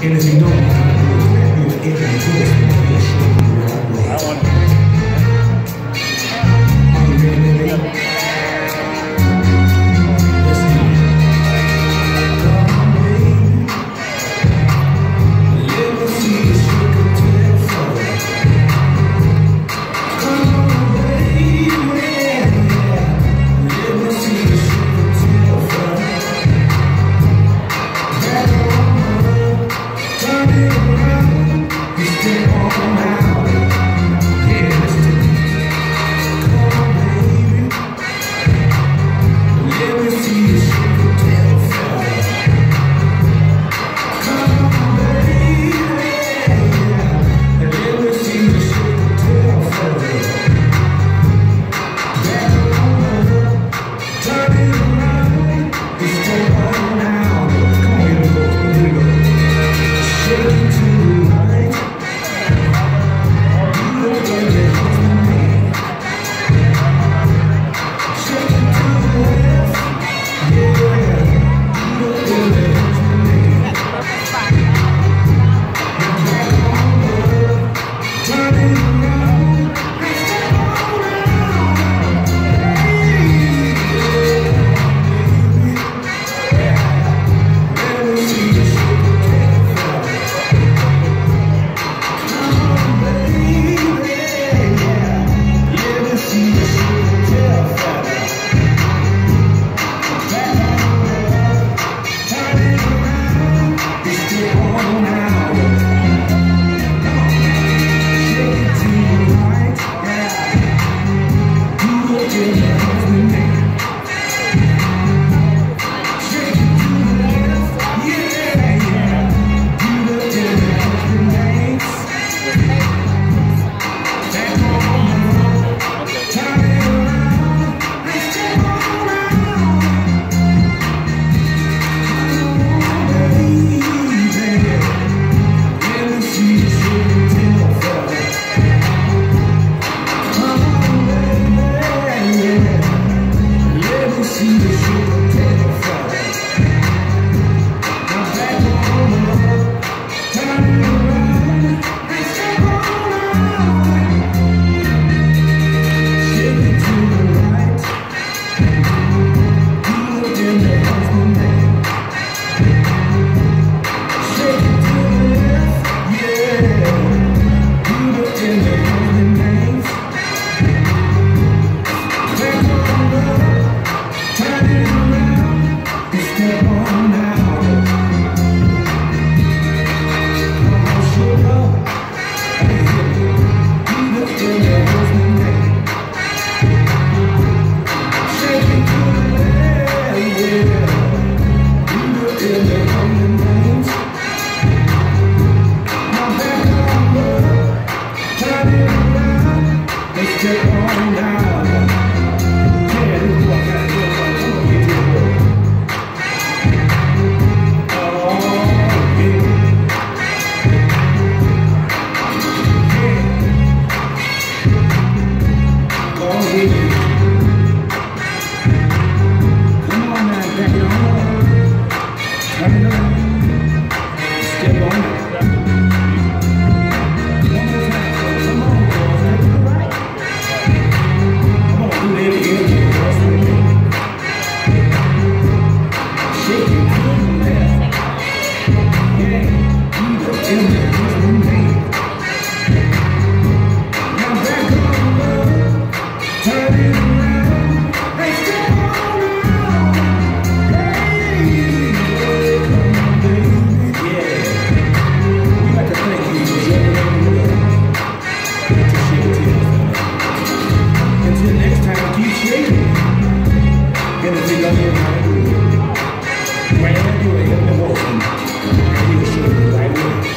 And if you don't, you'll get into it. down. shaking. right when you were in the world, you should right